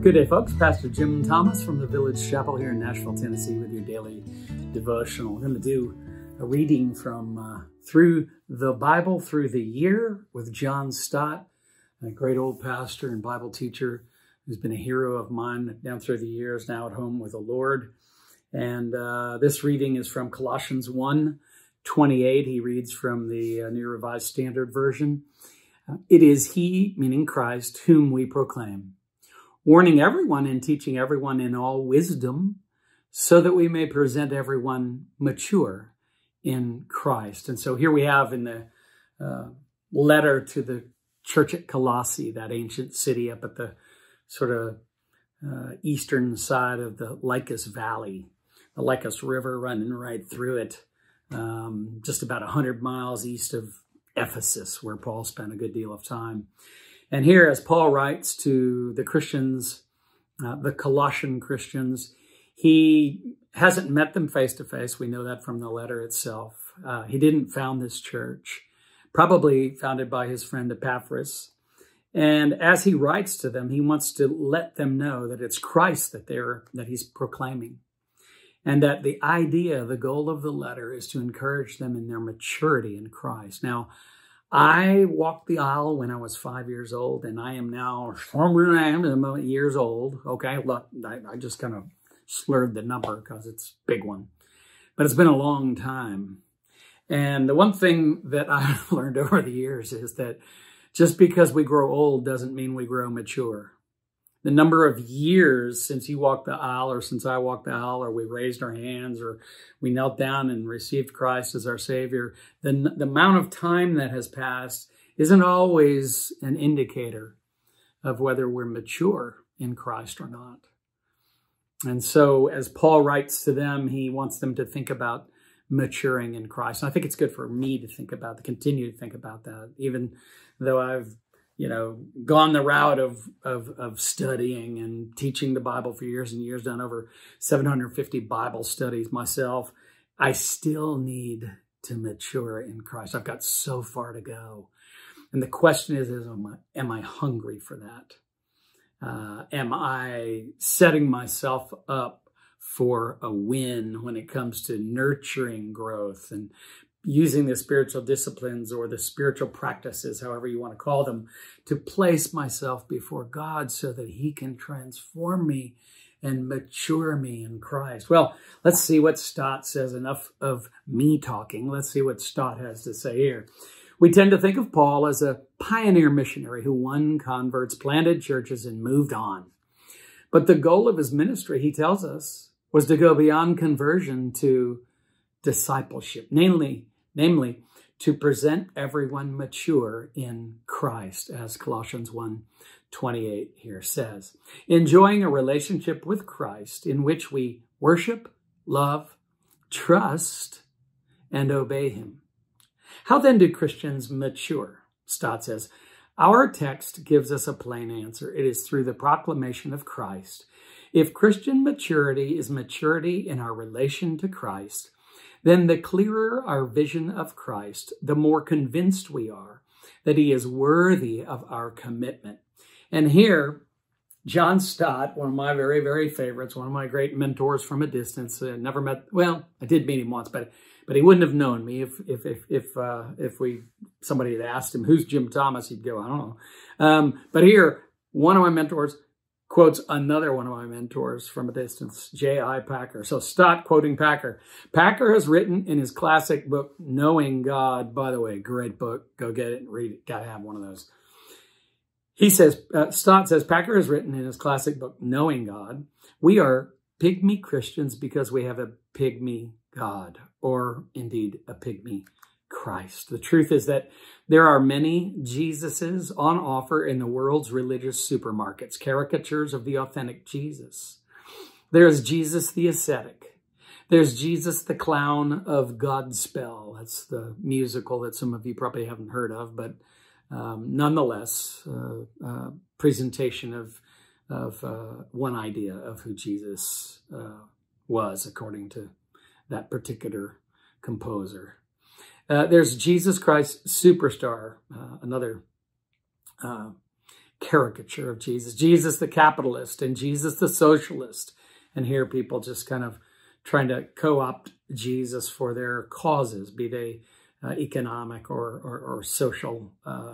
Good day, folks. Pastor Jim Thomas from the Village Chapel here in Nashville, Tennessee, with your daily devotional. We're going to do a reading from uh, Through the Bible Through the Year with John Stott, a great old pastor and Bible teacher who's been a hero of mine down through the years, now at home with the Lord. And uh, this reading is from Colossians 1 28. He reads from the uh, New Revised Standard Version. It is He, meaning Christ, whom we proclaim, warning everyone and teaching everyone in all wisdom, so that we may present everyone mature in Christ. And so here we have in the uh, letter to the church at Colossae, that ancient city up at the sort of uh, eastern side of the Lycus Valley, the Lycus River running right through it, um, just about 100 miles east of Ephesus, where Paul spent a good deal of time. And here, as Paul writes to the Christians, uh, the Colossian Christians, he hasn't met them face to face. We know that from the letter itself. Uh, he didn't found this church, probably founded by his friend Epaphras. And as he writes to them, he wants to let them know that it's Christ that they're that he's proclaiming. And that the idea, the goal of the letter is to encourage them in their maturity in Christ. Now, I walked the aisle when I was five years old, and I am now years old. Okay, look, I, I just kind of slurred the number because it's big one. But it's been a long time. And the one thing that I've learned over the years is that just because we grow old doesn't mean we grow mature the number of years since you walked the aisle or since I walked the aisle or we raised our hands or we knelt down and received Christ as our Savior, the, the amount of time that has passed isn't always an indicator of whether we're mature in Christ or not. And so as Paul writes to them, he wants them to think about maturing in Christ. And I think it's good for me to think about, to continue to think about that, even though I've you know, gone the route of, of, of studying and teaching the Bible for years and years, done over 750 Bible studies myself, I still need to mature in Christ. I've got so far to go. And the question is, is am, I, am I hungry for that? Uh, am I setting myself up for a win when it comes to nurturing growth and using the spiritual disciplines or the spiritual practices, however you want to call them, to place myself before God so that He can transform me and mature me in Christ. Well, let's see what Stott says. Enough of me talking. Let's see what Stott has to say here. We tend to think of Paul as a pioneer missionary who won converts, planted churches, and moved on. But the goal of his ministry, he tells us, was to go beyond conversion to discipleship, namely namely to present everyone mature in Christ, as Colossians 1 28 here says. Enjoying a relationship with Christ in which we worship, love, trust, and obey him. How then do Christians mature? Stott says, Our text gives us a plain answer. It is through the proclamation of Christ. If Christian maturity is maturity in our relation to Christ, then the clearer our vision of Christ, the more convinced we are that he is worthy of our commitment. And here, John Stott, one of my very, very favorites, one of my great mentors from a distance, uh, never met, well, I did meet him once, but but he wouldn't have known me if if if if uh, if we somebody had asked him who's Jim Thomas, he'd go, I don't know. Um, but here, one of my mentors, quotes another one of my mentors from a distance, J.I. Packer. So Stott quoting Packer. Packer has written in his classic book, Knowing God. By the way, great book. Go get it and read it. Got to have one of those. He says, uh, Stott says, Packer has written in his classic book, Knowing God, we are pygmy Christians because we have a pygmy God, or indeed a pygmy Christ. The truth is that there are many Jesuses on offer in the world's religious supermarkets, caricatures of the authentic Jesus. There's Jesus the ascetic. There's Jesus the clown of Godspell. That's the musical that some of you probably haven't heard of, but um, nonetheless, uh, uh, presentation of of uh, one idea of who Jesus uh, was, according to that particular composer. Uh, there's Jesus Christ Superstar, uh, another uh, caricature of Jesus. Jesus the capitalist and Jesus the socialist. And here people just kind of trying to co-opt Jesus for their causes, be they uh, economic or, or, or social uh,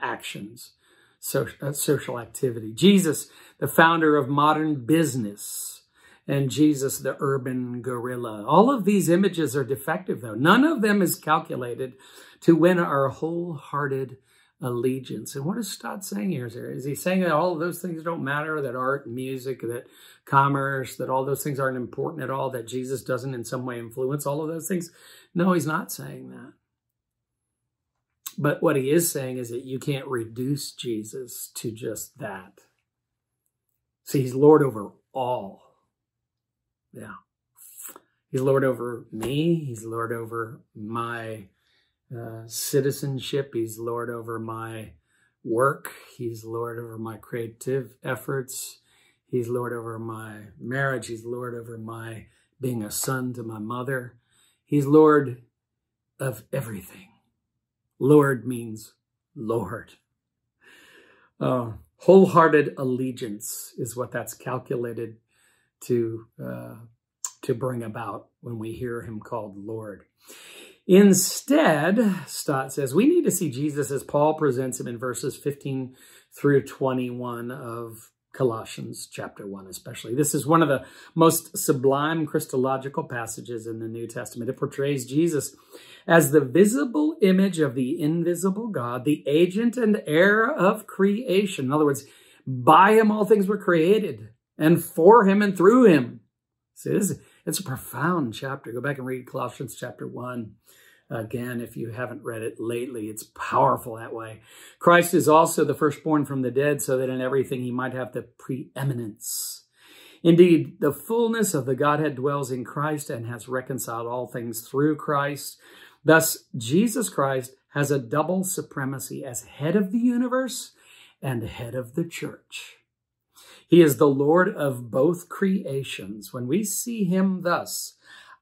actions, so, social activity. Jesus, the founder of modern business, and Jesus, the urban guerrilla. All of these images are defective, though. None of them is calculated to win our wholehearted allegiance. And what is Stott saying here? Is is he saying that all of those things don't matter, that art, music, that commerce, that all those things aren't important at all, that Jesus doesn't in some way influence all of those things? No, he's not saying that. But what he is saying is that you can't reduce Jesus to just that. See, he's Lord over all. Yeah. He's Lord over me. He's Lord over my uh, citizenship. He's Lord over my work. He's Lord over my creative efforts. He's Lord over my marriage. He's Lord over my being a son to my mother. He's Lord of everything. Lord means Lord. Uh, wholehearted allegiance is what that's calculated to uh, to bring about when we hear him called Lord. Instead, Stott says, we need to see Jesus as Paul presents him in verses 15 through 21 of Colossians chapter 1 especially. This is one of the most sublime Christological passages in the New Testament. It portrays Jesus as the visible image of the invisible God, the agent and heir of creation. In other words, by him all things were created, and for him and through him. See, this, it's a profound chapter. Go back and read Colossians chapter 1 again if you haven't read it lately. It's powerful that way. Christ is also the firstborn from the dead so that in everything he might have the preeminence. Indeed, the fullness of the Godhead dwells in Christ and has reconciled all things through Christ. Thus, Jesus Christ has a double supremacy as head of the universe and head of the church. He is the Lord of both creations. When we see him thus,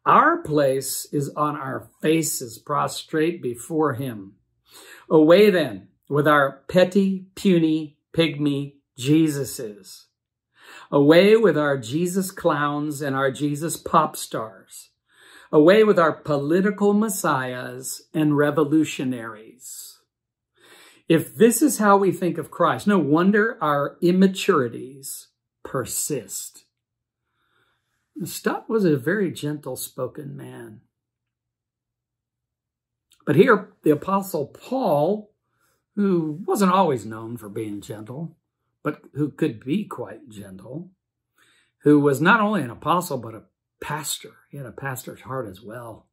our place is on our faces prostrate before him. Away then with our petty, puny, pygmy Jesuses. Away with our Jesus clowns and our Jesus pop stars. Away with our political messiahs and revolutionaries. If this is how we think of Christ, no wonder our immaturities persist. Stott was a very gentle spoken man. But here, the Apostle Paul, who wasn't always known for being gentle, but who could be quite gentle, who was not only an apostle, but a pastor. He had a pastor's heart as well.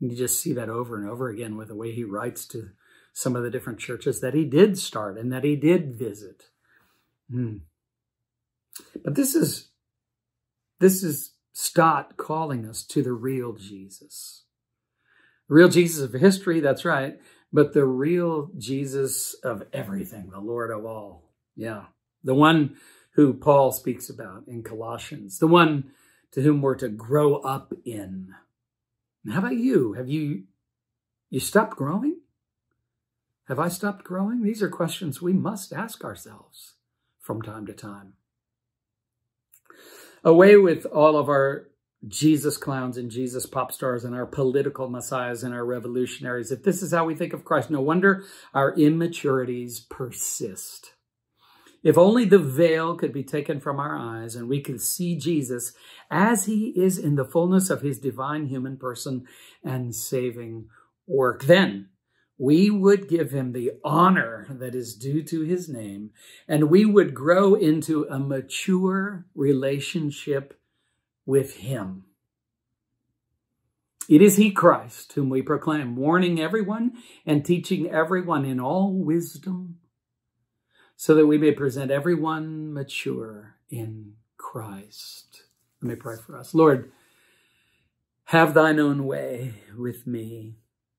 And you just see that over and over again with the way he writes to some of the different churches that he did start and that he did visit. Hmm. But this is this is Stott calling us to the real Jesus. The real Jesus of history, that's right, but the real Jesus of everything, the Lord of all. Yeah. The one who Paul speaks about in Colossians, the one to whom we're to grow up in. How about you? Have you you stopped growing? Have I stopped growing? These are questions we must ask ourselves from time to time. Away with all of our Jesus clowns and Jesus pop stars and our political messiahs and our revolutionaries. If this is how we think of Christ, no wonder our immaturities persist. If only the veil could be taken from our eyes and we could see Jesus as he is in the fullness of his divine human person and saving work, then we would give him the honor that is due to his name, and we would grow into a mature relationship with him. It is he, Christ, whom we proclaim, warning everyone and teaching everyone in all wisdom, so that we may present everyone mature in Christ. Let me pray for us. Lord, have thine own way with me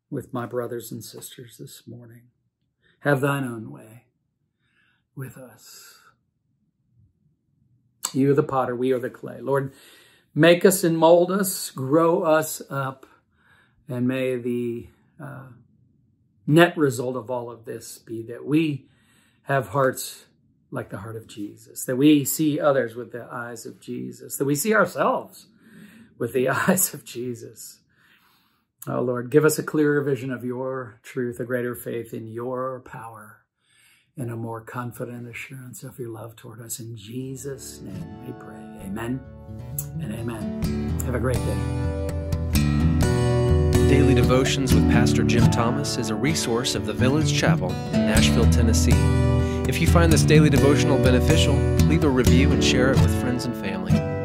with my brothers and sisters this morning. Have thine own way with us. You are the potter, we are the clay. Lord, make us and mold us, grow us up, and may the uh, net result of all of this be that we have hearts like the heart of Jesus, that we see others with the eyes of Jesus, that we see ourselves with the eyes of Jesus. Oh Lord, give us a clearer vision of your truth, a greater faith in your power, and a more confident assurance of your love toward us. In Jesus' name we pray. Amen and amen. Have a great day. Daily Devotions with Pastor Jim Thomas is a resource of the Village Chapel in Nashville, Tennessee. If you find this daily devotional beneficial, leave a review and share it with friends and family.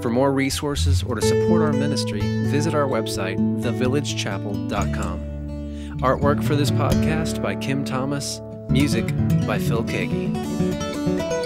For more resources or to support our ministry, visit our website, thevillagechapel.com. Artwork for this podcast by Kim Thomas, music by Phil Keaggy.